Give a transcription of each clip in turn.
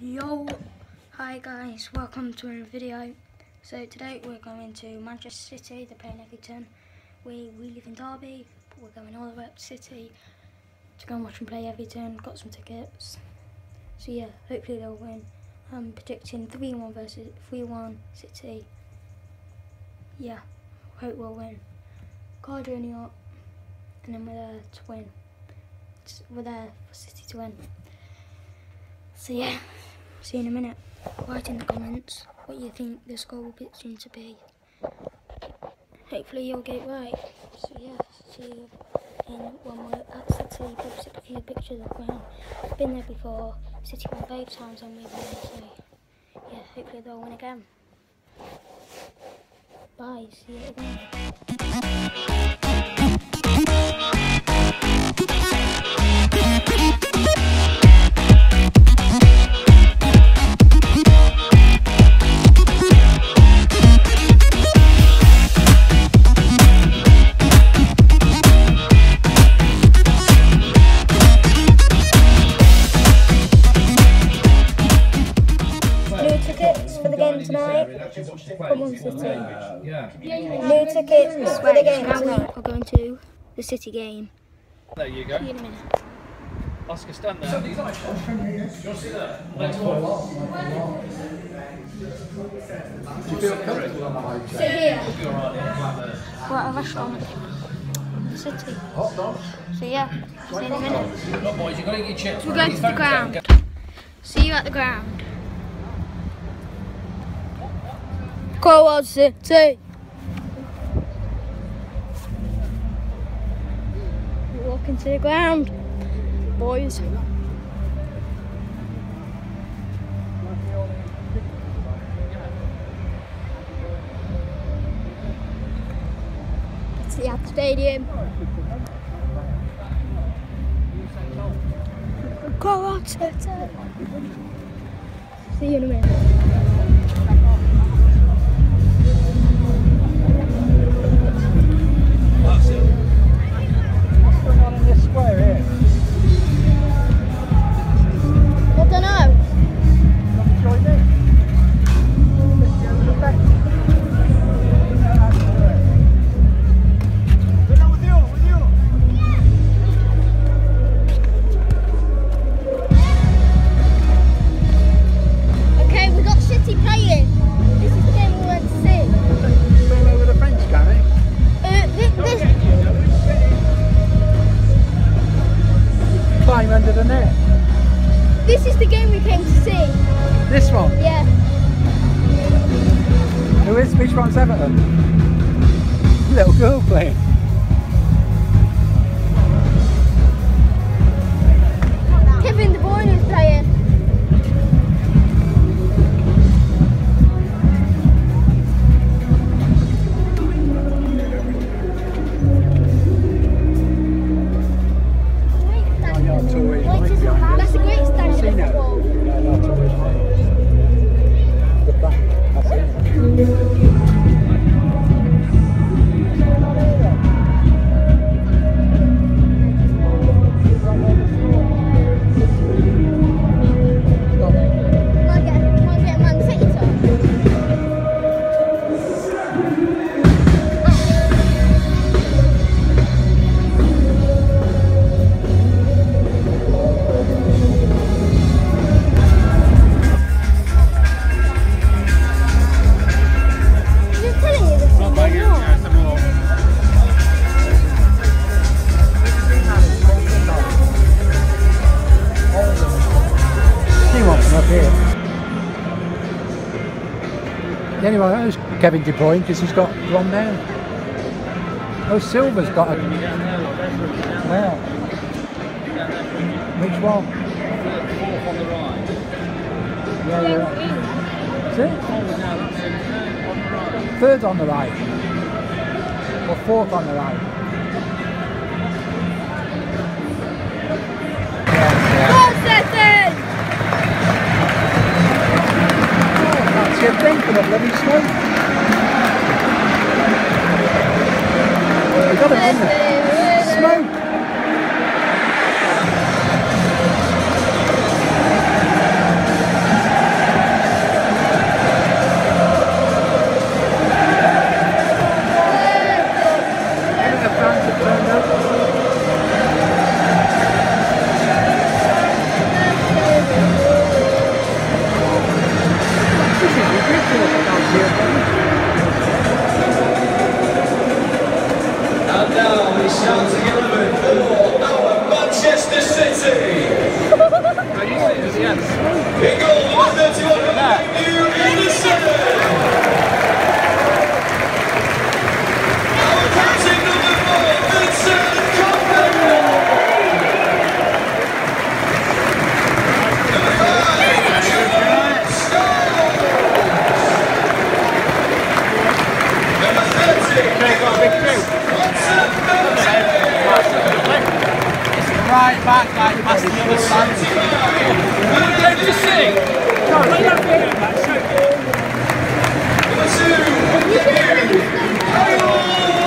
Yo, hi guys, welcome to another video. So today we're going to Manchester City, they're playing. We, we live in Derby, but we're going all the way up to City to go and watch them play Everton, got some tickets. So yeah, hopefully they'll win. I'm predicting 3-1 versus 3-1 City. Yeah, hope we'll win. Car journey up, and then we're there to win. We're there for City to win. So yeah, see you in a minute. Write in the comments what you think the score will be soon to be. Hopefully you'll get it right. So yeah, see you in one more City. Post a few pictures of ground. Been there before. City won both times and we've won. So yeah, hopefully they'll win again. Bye. See you again. Come on, City. New tickets for the game tonight. We're going to the City game. There you go. See you in a minute. Oscar, stand there. Sit here. We're at a restaurant. City. So yeah, see you in a minute. Look, boys, you've got to get your chips. We're going to the ground. See you at the ground. Go on, City. Walking to the ground, boys. It's the Etihad Stadium. Go on, City. See you in a minute. One's Everton? Little girl playing. Kevin De Bruyne is playing. Only one Kevin De Bruyne because he's got one there. Oh, Silva's got a. Where? Which one? Yeah, yeah. Is it? Third on the right. Or fourth on the right. Manchester City. Right back, like past the other side. Going to sing. Number two, Hugh Hayward.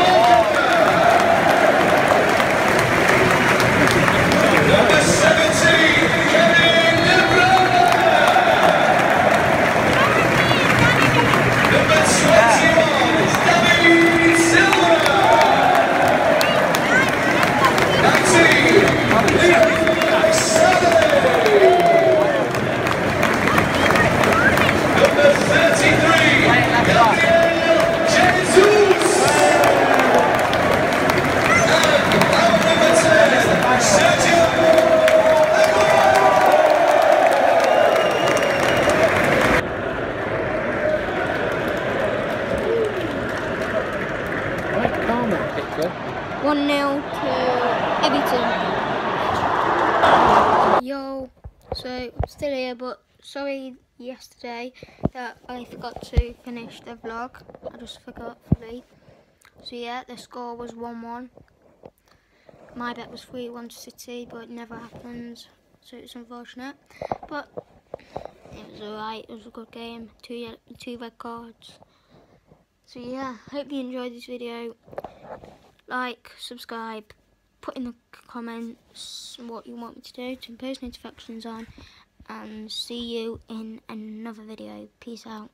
Calm 1 0 to Everton. Yo, so I'm still here, but sorry yesterday that I forgot to finish the vlog. I just forgot fully. So yeah, the score was 1 1. My bet was 3 1 to City, but it never happens, so it's unfortunate. But it was alright, it was a good game. Two, two red cards. So yeah, hope you enjoyed this video like, subscribe, put in the comments what you want me to do, turn post notifications on, and see you in another video. Peace out.